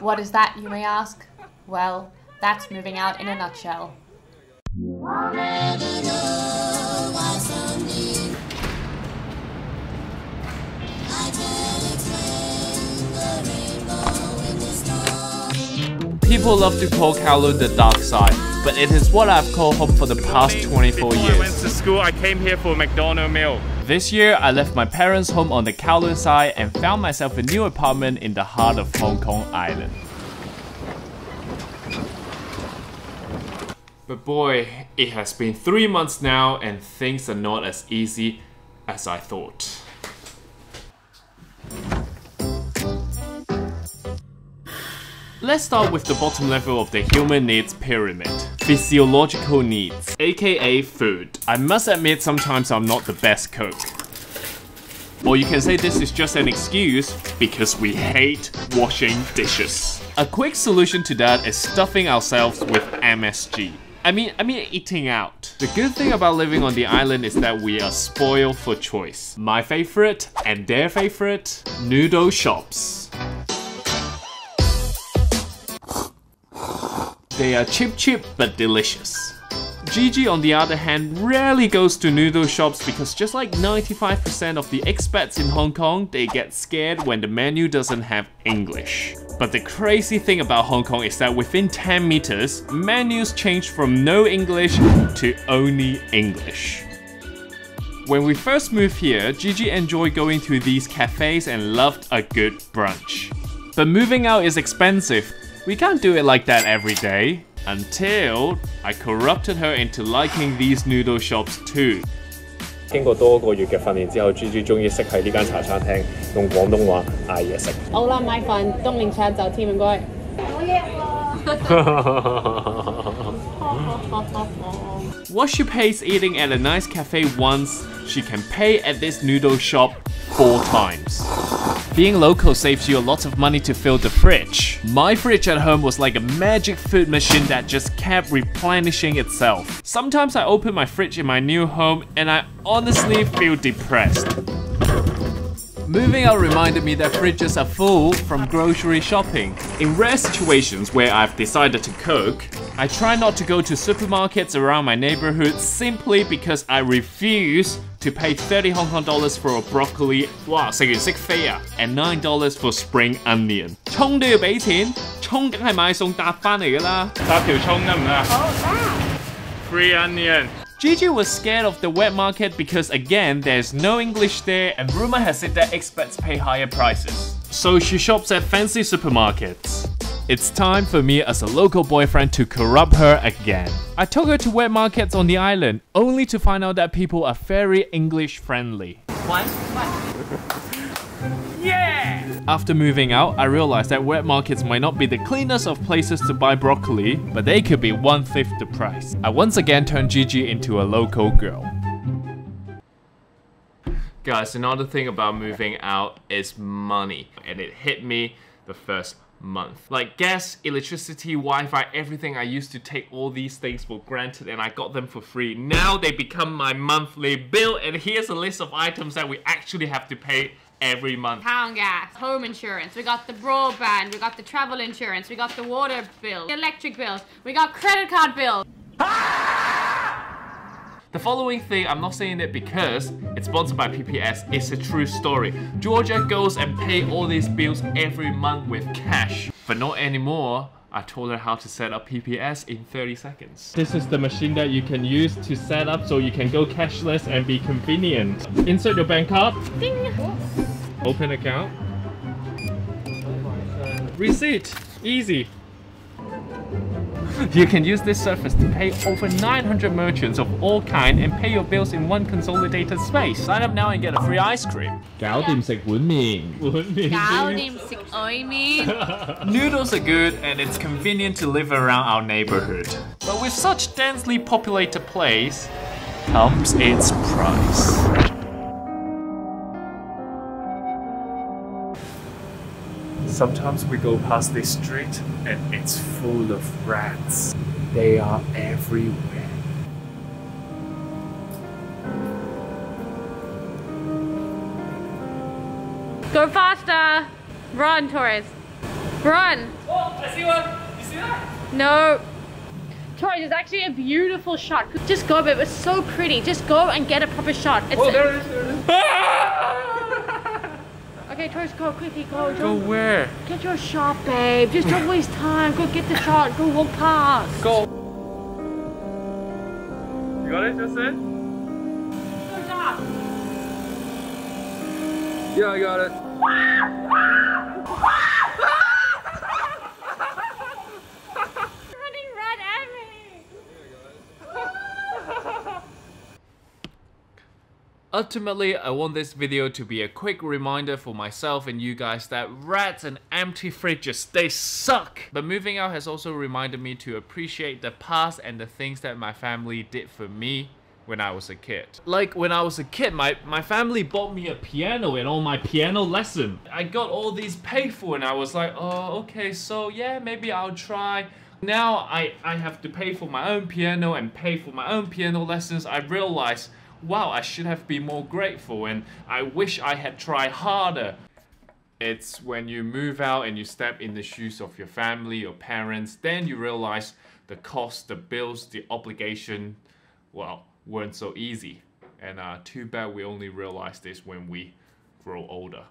What is that, you may ask? Well, that's moving out in a nutshell. People love to call Kowloon the dark side, but it is what I've called home for the past 24 Before years. I went to school, I came here for a McDonald's meal. This year, I left my parents' home on the Kowloon side and found myself a new apartment in the heart of Hong Kong Island. But boy, it has been three months now and things are not as easy as I thought. Let's start with the bottom level of the human needs pyramid. Physiological needs, aka food. I must admit sometimes I'm not the best cook. Or you can say this is just an excuse because we hate washing dishes. A quick solution to that is stuffing ourselves with MSG. I mean, I mean eating out. The good thing about living on the island is that we are spoiled for choice. My favorite and their favorite, noodle shops. They are cheap cheap but delicious. Gigi on the other hand rarely goes to noodle shops because just like 95% of the expats in Hong Kong, they get scared when the menu doesn't have English. But the crazy thing about Hong Kong is that within 10 meters, menus change from no English to only English. When we first moved here, Gigi enjoyed going to these cafes and loved a good brunch. But moving out is expensive. We can't do it like that every day. Until I corrupted her into liking these noodle shops too. 经过多个月嘅训练之后，G G 终于识喺呢间茶餐厅用广东话嗌嘢食。好啦，买饭冬柠茶走添，唔该。 What she pays eating at a nice cafe once, she can pay at this noodle shop four times. Being local saves you a lot of money to fill the fridge. My fridge at home was like a magic food machine that just kept replenishing itself. Sometimes I open my fridge in my new home and I honestly feel depressed. Moving out reminded me that fridges are full from grocery shopping. In rare situations where I've decided to cook, I try not to go to supermarkets around my neighborhood simply because I refuse to pay 30 Hong Kong dollars for a broccoli, 哇，食完识飞啊, and 9 dollars for spring onion. 葱都要俾钱，葱梗系买餸搭返嚟㗎啦。搭条葱得唔得啊？Free onion。 Gigi was scared of the wet market because again, there's no English there and rumor has it that expats pay higher prices. So she shops at fancy supermarkets. It's time for me as a local boyfriend to corrupt her again. I took her to wet markets on the island, only to find out that people are very English friendly. After moving out, I realized that wet markets might not be the cleanest of places to buy broccoli, but they could be one fifth the price. I once again turned Gigi into a local girl. Guys, another thing about moving out is money, and it hit me the first month. Like gas, electricity, Wi-Fi, everything I used to take all these things for granted and I got them for free. Now they become my monthly bill and here's a list of items that we actually have to pay every month. Town gas, home insurance, we got the broadband, we got the travel insurance, we got the water bill, the electric bills, we got credit card bills. The following thing, I'm not saying it because it's sponsored by PPS, it's a true story. Georgia goes and pay all these bills every month with cash, but not anymore. I told her how to set up PPS in 30 seconds. This is the machine that you can use to set up so you can go cashless and be convenient. Insert your bank card. Ding. Open account. Receipt. Easy. You can use this service to pay over 900 merchants of all kind and pay your bills in one consolidated space. Sign up now and get a free ice cream. 搞掂食碗面。碗面。搞掂食外面。 Noodles are good and it's convenient to live around our neighborhood. But with such densely populated place comes its price. Sometimes we go past this street and it's full of rats. They are everywhere. Go faster. Run, Torres. Run. Oh, I see one. You see that? No. Torres, it's actually a beautiful shot. Just go, babe. It's so pretty. Just go and get a proper shot. It's Oh, there it is. There it is. Ah! Okay, Torres, go quickly. Go. Go Don't where? get your shot, babe. Just don't waste time. Go get the shot. Go walk past. Go. You got it, Justin? Yeah, I got it. Running right at me. Ultimately, I want this video to be a quick reminder for myself and you guys that rats and empty fridges, they suck! But moving out has also reminded me to appreciate the past and the things that my family did for me when I was a kid. Like when I was a kid, my, my family bought me a piano and all my piano lesson. I got all these paid for and I was like, oh, okay, so yeah, maybe I'll try. Now I, I have to pay for my own piano and pay for my own piano lessons. I realize, wow, I should have been more grateful and I wish I had tried harder. It's when you move out and you step in the shoes of your family, your parents, then you realize the cost, the bills, the obligation, well, weren't so easy. And uh, too bad we only realize this when we grow older.